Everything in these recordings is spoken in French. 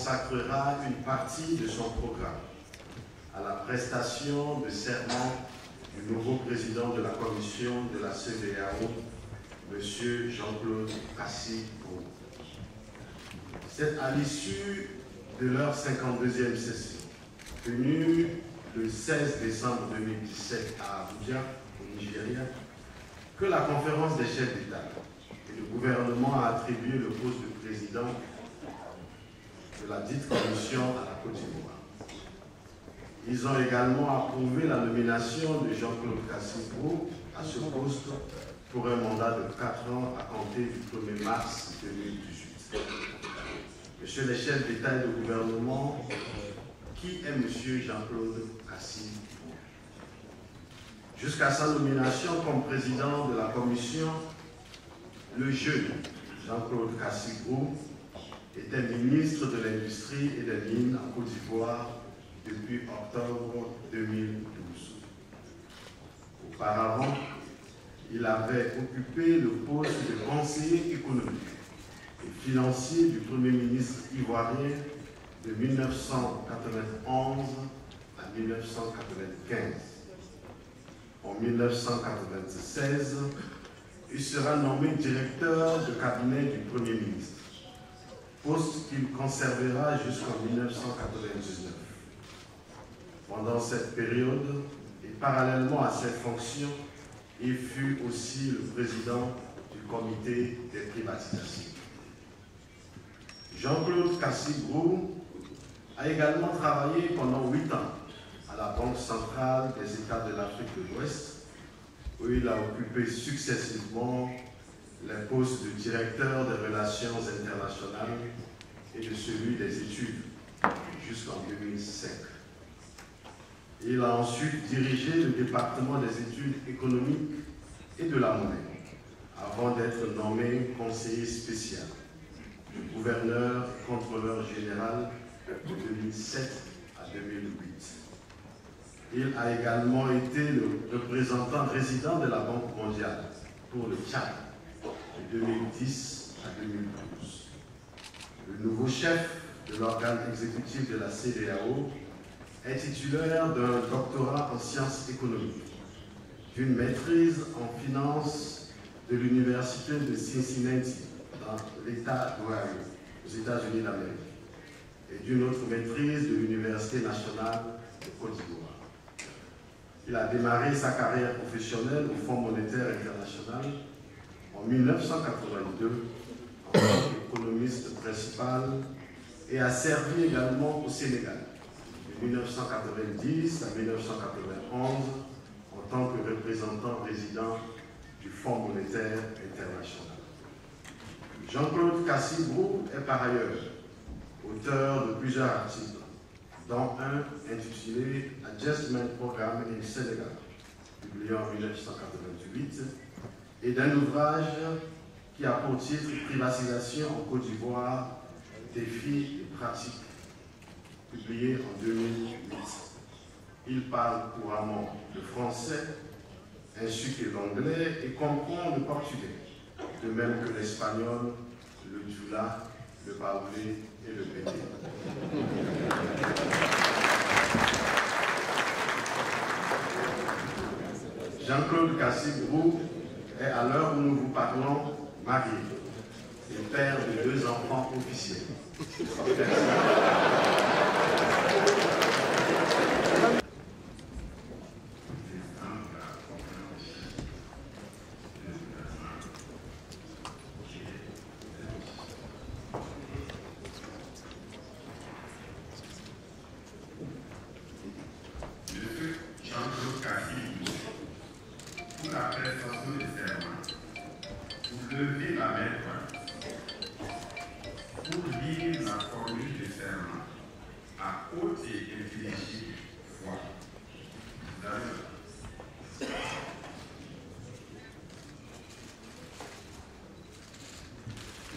consacrera une partie de son programme à la prestation de serment du nouveau président de la commission de la CDAO, M. Jean-Claude Cassi. C'est à l'issue de leur 52e session, tenue le 16 décembre 2017 à Abuja, au Nigeria, que la conférence des chefs d'État et le gouvernement a attribué le poste de président de la dite commission à la Côte d'Ivoire. Ils ont également approuvé la nomination de Jean-Claude Cassibrou à ce poste pour un mandat de 4 ans à compter du 1er mars 2018. Monsieur les chefs d'État et de gouvernement, qui est Monsieur Jean-Claude Cassibrou Jusqu'à sa nomination comme président de la commission, le jeune Jean-Claude Cassibrou était ministre de l'Industrie et des Mines en Côte d'Ivoire depuis octobre 2012. Auparavant, il avait occupé le poste de conseiller économique et financier du Premier ministre ivoirien de 1991 à 1995. En 1996, il sera nommé directeur de cabinet du Premier ministre, poste qu'il conservera jusqu'en 1999. Pendant cette période, et parallèlement à cette fonction, il fut aussi le président du comité des privatisations. Jean-Claude Cassibrou a également travaillé pendant huit ans à la Banque centrale des États de l'Afrique de l'Ouest, où il a occupé successivement les postes de directeur des relations internationales et de celui des études jusqu'en 2005. Il a ensuite dirigé le département des études économiques et de la monnaie, avant d'être nommé conseiller spécial du gouverneur contrôleur général de 2007 à 2008. Il a également été le représentant résident de la Banque mondiale pour le Tchad de 2010 à 2012. Le nouveau chef de l'organe exécutif de la CDAO est titulaire d'un doctorat en sciences économiques, d'une maîtrise en finance de l'Université de Cincinnati, dans l'État d'Ohio, aux États-Unis d'Amérique, et d'une autre maîtrise de l'Université nationale de Côte d'Ivoire. Il a démarré sa carrière professionnelle au Fonds monétaire international en 1982 en tant qu'économiste principal et a servi également au Sénégal 1990 à 1991 en tant que représentant résident du Fonds monétaire international. Jean-Claude Cassibrou est par ailleurs auteur de plusieurs articles, dont un intitulé Adjustment Program in Sénégal, publié en 1988, et d'un ouvrage qui a pour titre Privatisation en Côte d'Ivoire, défis et pratiques publié en 2008. Il parle couramment le français ainsi que l'anglais et comprend le portugais, de même que l'espagnol, le djoula, le baoulé et le bété. Jean-Claude Cassibrou est à l'heure où nous vous parlons marié et père de deux enfants officiels.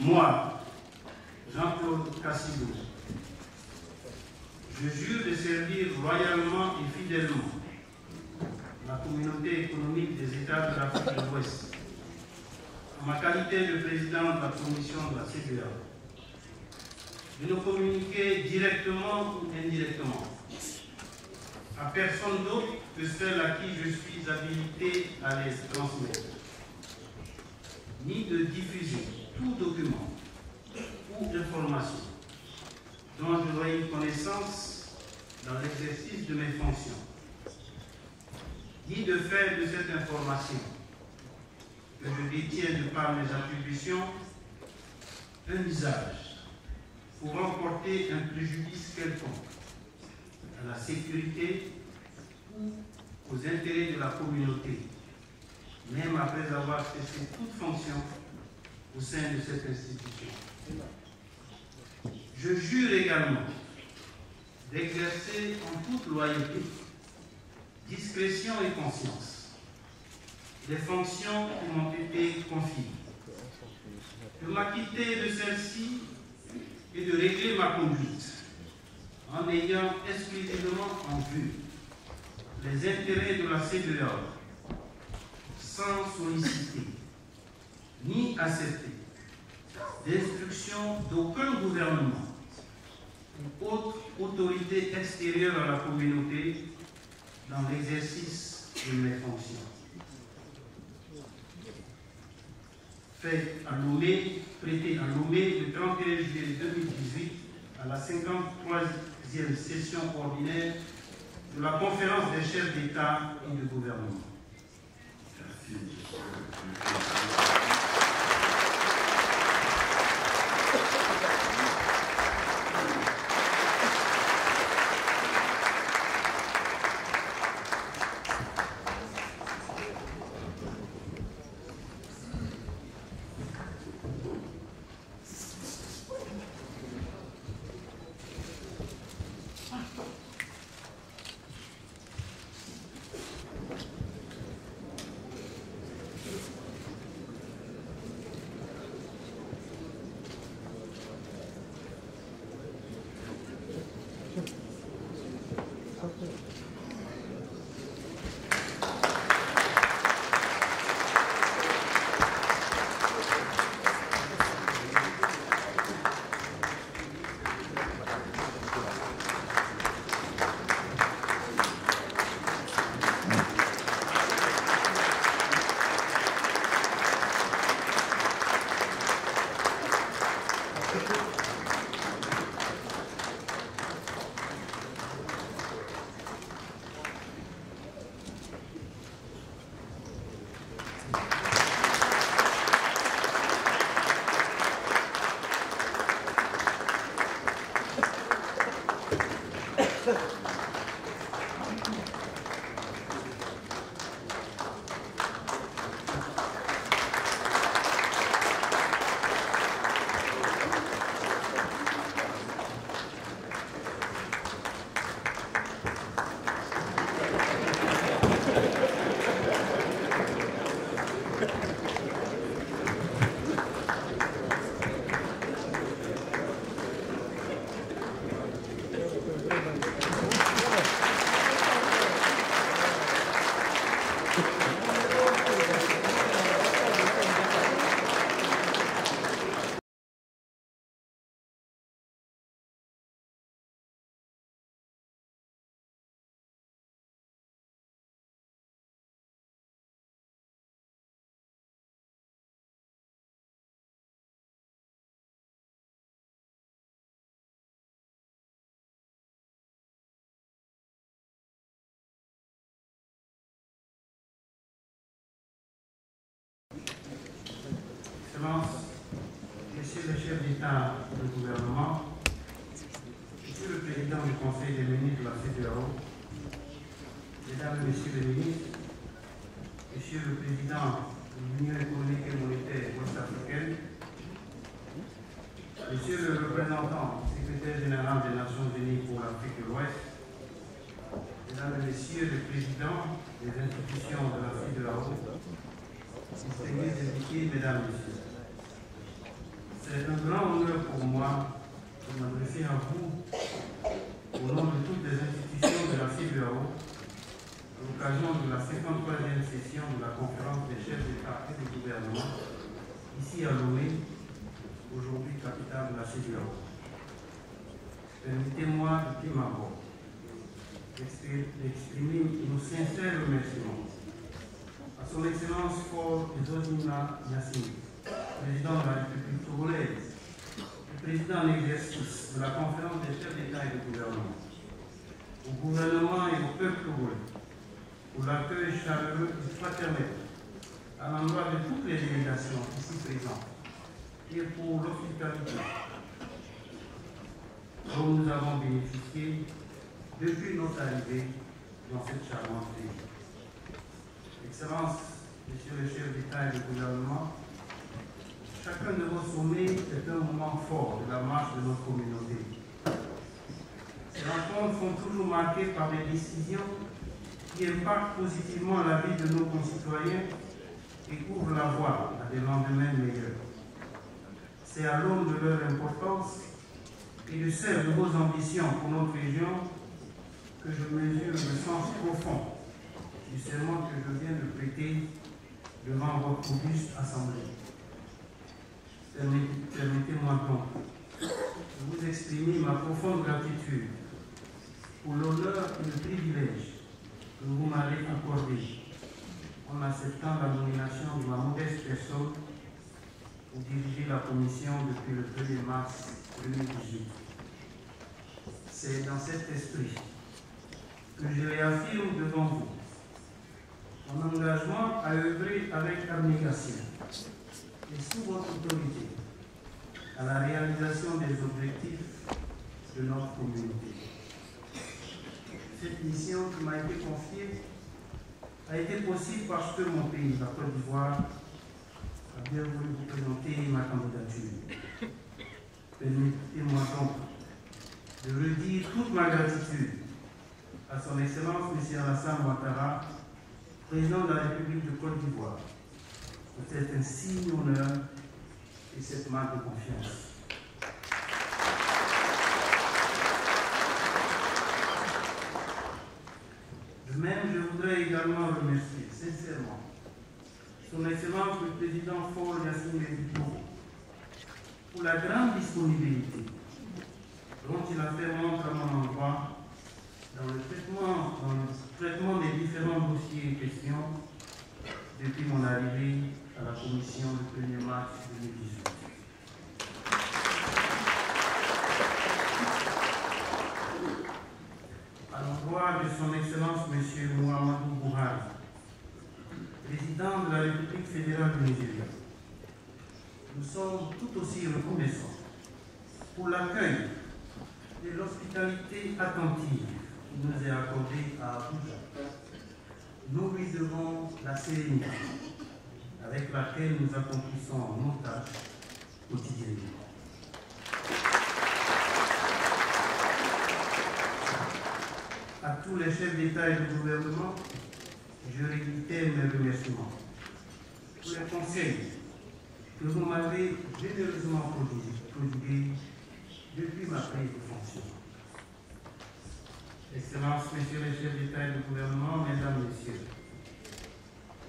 Moi, Jean-Claude Cassido, je jure de servir loyalement et fidèlement la communauté économique des États de l'Afrique de l'Ouest, en ma qualité de président de la commission de la CDA, de ne communiquer directement ou indirectement. À personne d'autre que celle à qui je suis habilité à les transmettre, ni de diffuser tout document ou information dont j'aurai une connaissance dans l'exercice de mes fonctions, ni de faire de cette information que je détiens de par mes attributions un usage pour remporter un préjudice quelconque à la sécurité ou aux intérêts de la communauté, même après avoir cessé toute fonction au sein de cette institution. Je jure également d'exercer en toute loyauté, discrétion et conscience les fonctions qui m'ont été confiées, de m'acquitter de celles-ci et de régler ma conduite en ayant exclusivement en vue les intérêts de la CDE sans solliciter ni accepter d'instructions d'aucun gouvernement ou autre autorité extérieure à la communauté dans l'exercice de mes fonctions. Fait à Lomé, prêté à Lomé le 31 juillet 2018 à la 53e session ordinaire de la conférence des chefs d'État et de gouvernement. Excellences, Messieurs les chefs d'État de gouvernement, Monsieur le Président du Conseil des ministres de la CDAO, Mesdames et Messieurs les ministres, Monsieur le Président de l'Union économique et monétaire ouest-africaine, Monsieur le représentant du secrétaire général des Nations Unies pour l'Afrique de l'Ouest, Mesdames et Messieurs les présidents des institutions de la CDAO, distingués invités, Mesdames et Messieurs, c'est un grand honneur pour moi de m'adresser à vous au nom de toutes les institutions de la CBAO à l'occasion de la 53e session de la conférence des chefs d'État et de gouvernement ici à Lomé, aujourd'hui capitale de la CBAO. permettez-moi de prime abord d'exprimer nos sincères remerciements à son Excellence Paul Zozina Yassine, président de la République togolaise, et président en exercice de la conférence des chefs d'État et de gouvernement, au gouvernement et au peuple togolais, pour l'accueil chaleureux et fraternel à l'endroit de toutes les délégations ici présentes et pour l'hospitalité dont nous avons bénéficié depuis notre arrivée dans cette charmante ville. Excellence, Messieurs les chefs d'État et de gouvernement, chacun de vos sommets est un moment fort de la marche de notre communauté. Ces rencontres sont toujours marquées par des décisions qui impactent positivement la vie de nos concitoyens et ouvrent la voie à des lendemains meilleurs. C'est à l'aune de leur importance et de celle de vos ambitions pour notre région que je mesure le sens profond du serment que je viens de prêter devant votre auguste assemblée. Permettez-moi donc de vous exprimer ma profonde gratitude pour l'honneur et le privilège que vous m'avez accordé en acceptant la nomination de ma modeste personne pour diriger la commission depuis le 1er mars 2018. C'est dans cet esprit que je réaffirme devant vous mon engagement à œuvrer avec abnégation et sous votre autorité à la réalisation des objectifs de notre communauté. Cette mission qui m'a été confiée a été possible parce que mon pays, la Côte d'Ivoire, a bien voulu vous présenter ma candidature. Permettez-moi donc de redire toute ma gratitude à son Excellence M. Alassane Ouattara, président de la République de Côte d'Ivoire, pour cet insigne honneur et cette marque de confiance. De même, je voudrais également remercier sincèrement son Excellence le Président Paul Yassine pour la grande disponibilité dont il a fait montre à mon endroit dans le traitement, dans le traitement des différents dossiers et questions depuis mon arrivée à la commission le 1er mars 2018. À l'endroit de son Excellence M. Mohamedou Bouhari, président de la République fédérale du Nigeria, nous sommes tout aussi reconnaissants pour l'accueil et l'hospitalité attentive qui nous est accordée à Abuja. Nous lui devons la sérénité avec laquelle nous accomplissons nos tâches quotidiennement. À tous les chefs d'État et de gouvernement, je réitère mes remerciements pour les conseils que vous m'avez généreusement prodigués depuis ma prise de fonction. Excellences, Messieurs les chefs d'État et de gouvernement, Mesdames, Messieurs,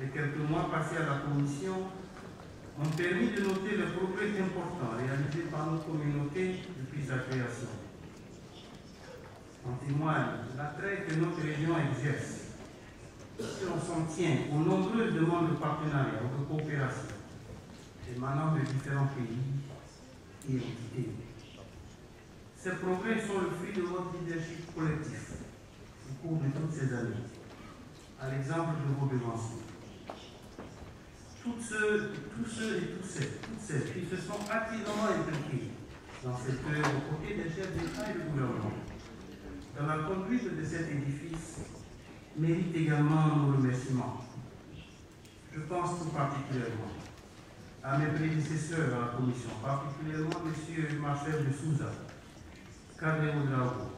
les quelques mois passés à la Commission ont permis de noter le progrès important réalisé par notre communauté depuis sa création. En témoigne l'attrait que notre région exerce si on s'en tient aux nombreuses demandes de partenariat ou de coopération émanant de différents pays et entités. Ces progrès sont le fruit de votre leadership collectif au cours de toutes ces années, à l'exemple de vos devanciers. Tous ceux, tous ceux et tous ces, toutes celles qui se sont activement impliqués dans cette œuvre aux côtés des chefs d'État et de gouvernement, dans la conduite de cet édifice, méritent également nos remerciements. Je pense tout particulièrement à mes prédécesseurs à la commission, particulièrement M. Marcel de Souza, Cadre Oudraogo,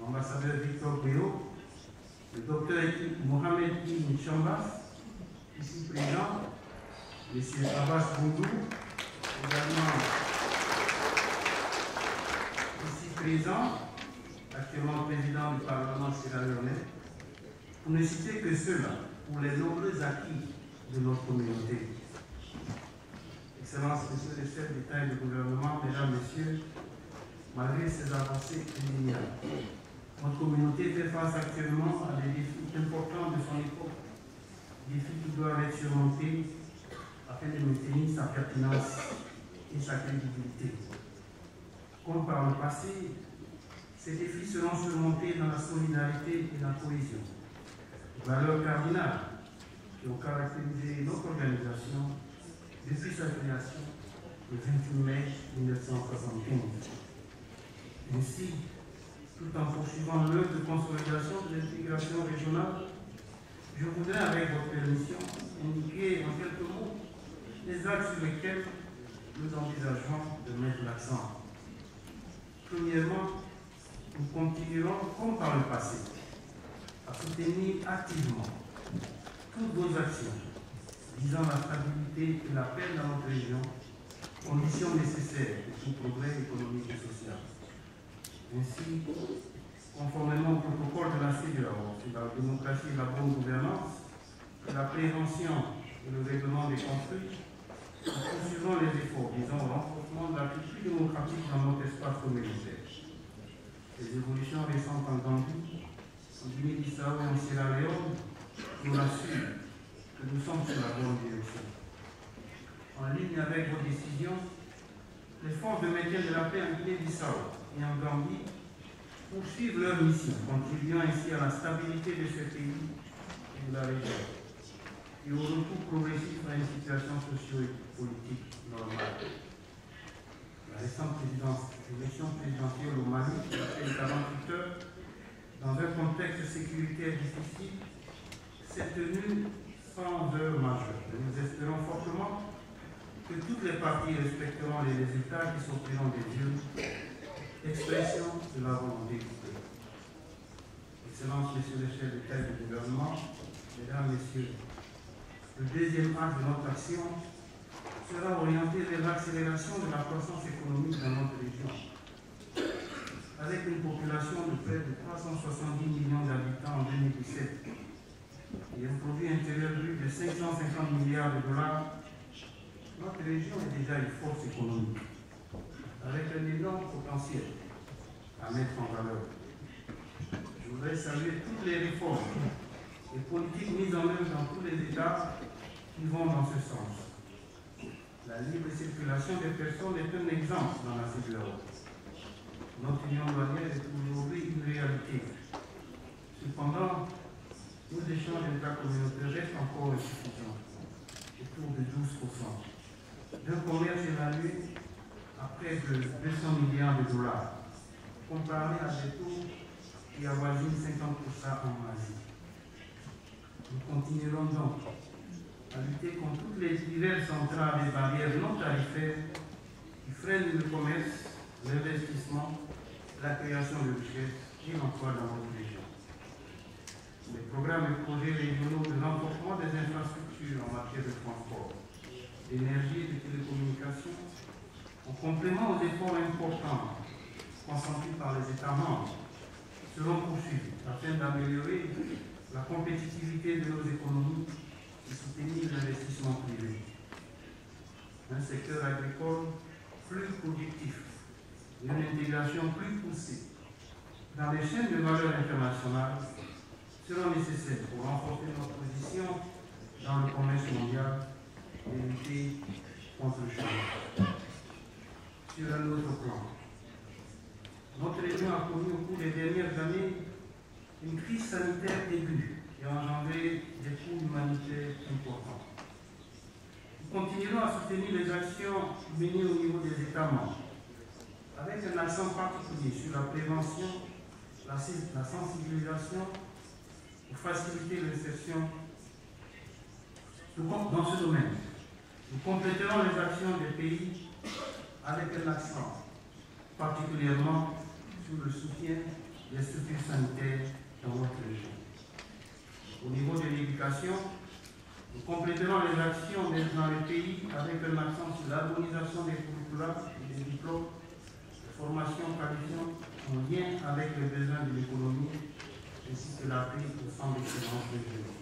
l'ambassadeur Victor Béo, le docteur Mohamed Ibn Chambas, ici présent, M. Abbas Boudou, également ici présent, actuellement président du Parlement sierra-léonais, pour ne citer que ceux-là, pour les nombreux acquis de notre communauté. Excellences, Messieurs les chefs d'État et de gouvernement, Mesdames, Messieurs, malgré ces avancées indéniables. Notre communauté fait face actuellement à des défis importants de son époque, défis qui doivent être surmontés de maintenir sa pertinence et sa crédibilité. Comme par le passé, ces défis seront surmontés dans la solidarité et la cohésion, valeurs cardinales qui ont caractérisé notre organisation depuis sa création le 28 mai 1975. Ainsi, tout en poursuivant l'œuvre de consolidation de l'intégration régionale, je voudrais, avec votre permission, indiquer en quelques mots les axes sur lesquels nous envisageons de mettre l'accent. Premièrement, nous continuerons, comme par le passé, à soutenir activement toutes vos actions visant la stabilité et la paix dans notre région, conditions nécessaires pour tout progrès économique et social. Ainsi, conformément au protocole de la CEDEAO sur la démocratie et la bonne gouvernance, la prévention et le règlement des conflits, poursuivons les efforts visant au renforcement de la culture démocratique dans notre espace communautaire. Les évolutions récentes en Gambie, en Guinée-Bissau et en Sierra Leone nous rassurent que nous sommes sur la bonne direction. En ligne avec vos décisions, les forces de maintien de la paix en Guinée-Bissau et en Gambie poursuivent leur mission, contribuant ainsi à la stabilité de ce pays et de la région, et au retour progressif à une situation socio-politique normale. La récente élection présidentielle au Mali, après 48 heures, dans un contexte sécuritaire difficile, s'est tenue sans heure majeure. Nous espérons fortement que toutes les parties respecteront les résultats qui sont présents des dieux, expression de la volonté du peuple. Excellences, Messieurs les chefs d'État et de gouvernement, Mesdames, Messieurs, le deuxième acte de notre action sera orienté vers l'accélération de la croissance économique dans notre région. Avec une population de près de 370 millions d'habitants en 2017 et un produit intérieur brut de 550 milliards de dollars, notre région est déjà une force économique, avec un énorme potentiel à mettre en valeur. Je voudrais saluer toutes les réformes et politiques mises en œuvre dans tous les États qui vont dans ce sens. La libre circulation des personnes est un exemple dans la CEDEAO. Notre union douanière est aujourd'hui une réalité. Cependant, nos échanges intercommunautaires restent encore insuffisants, autour de 12%. D'un commerce évalué à près de 200 milliards de dollars, comparé à des taux qui avoisinent 50% en Asie. Nous continuerons donc à lutter contre toutes les diverses entraves et barrières non tarifaires qui freinent le commerce, l'investissement, la création de richesses et l'emploi dans notre région. Les programmes et projets régionaux de renforcement des infrastructures en matière de transport, d'énergie et de télécommunications, en complément aux efforts importants consentis par les États membres, seront poursuivis afin d'améliorer la compétitivité de nos économies et soutenir l'investissement privé. Un secteur agricole plus productif, une intégration plus poussée dans les chaînes de valeur internationales seront nécessaires pour renforcer notre position dans le commerce mondial et lutter contre le chômage. Sur un autre plan, notre région a connu au cours des dernières années une crise sanitaire aiguë a engendré des coûts humanitaires importants. Nous continuerons à soutenir les actions menées au niveau des États membres, avec un accent particulier sur la prévention, la, la sensibilisation pour faciliter l'insertion dans ce domaine. Nous compléterons les actions des pays avec un accent particulièrement sur le soutien des structures sanitaires dans notre région. Au niveau de l'éducation, nous compléterons les actions dans les pays avec un accent sur l'harmonisation des curricula et des diplômes, de formation qualifiante en lien avec les besoins de l'économie ainsi que l'appui au centre d'excellence régionaux.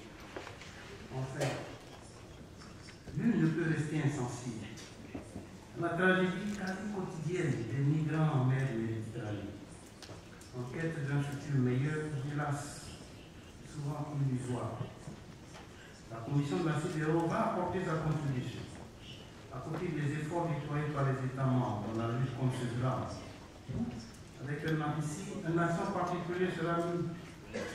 Enfin, nul ne peut rester insensible. La tragédie quasi quotidienne des migrants en mer Méditerranée en quête d'un futur meilleur, hélas, souvent illusoire. La commission de la CDAO va apporter sa contribution à côté des efforts déployés par les États membres dans la lutte contre ce drame. Avec un, un accent particulier sera mis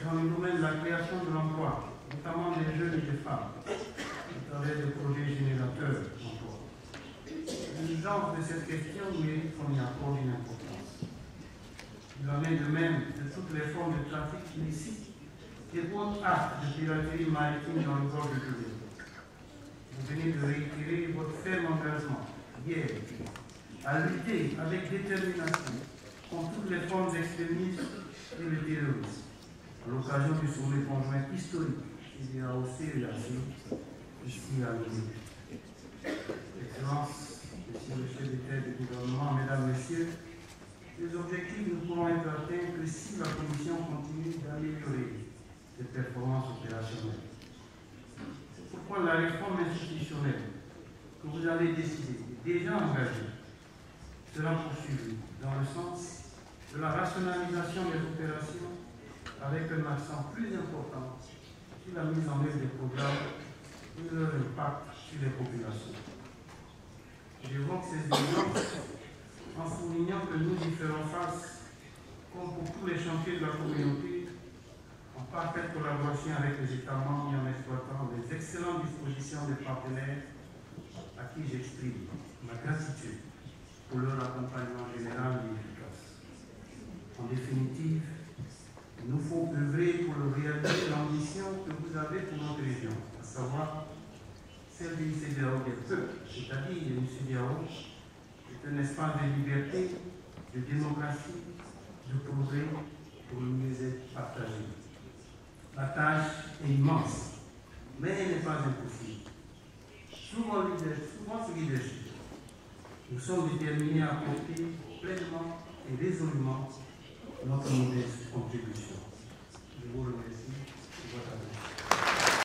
dans le domaine de la création de l'emploi, notamment des jeunes et des femmes, à travers des projets générateurs d'emploi. L'urgence de cette question mérite qu'on y accorde une importance. Il en est de même de toutes les formes de trafic illicite et autres actes de piraterie maritime dans le corps de Judée. Vous venez de réitérer votre ferme engagement hier à lutter avec détermination contre toutes les formes d'extrémisme et le terrorisme, à l'occasion du sommet conjoint historique qui a aussi réalisé ici à l'Union. Excellence, Monsieur le d'État du gouvernement, Mesdames, Messieurs, les objectifs ne pourront être atteints que si la Commission continue d'améliorer les performances opérationnelles. C'est pourquoi la réforme institutionnelle que vous avez décidée, déjà engagée, sera poursuivie dans le sens de la rationalisation des opérations avec un accent plus important sur la mise en œuvre des programmes et leur impact sur les populations. J'évoque ces exemples en soulignant que nous y ferons face, comme pour tous les chantiers de la communauté, parfaite collaboration avec les États membres et en exploitant les excellentes dispositions des partenaires à qui j'exprime ma gratitude pour leur accompagnement général et efficace. En définitive, il nous faut œuvrer pour réaliser l'ambition que vous avez pour notre région, à savoir celle d'une CDAO des peuples, c'est-à-dire une CDAO est un espace de liberté, de démocratie, de progrès pour le mieux-être partagé. La tâche est immense, mais elle n'est pas impossible. Souvent, souvent leadership, nous sommes déterminés à apporter pleinement et résolument notre modeste contribution. Je vous remercie de votre attention.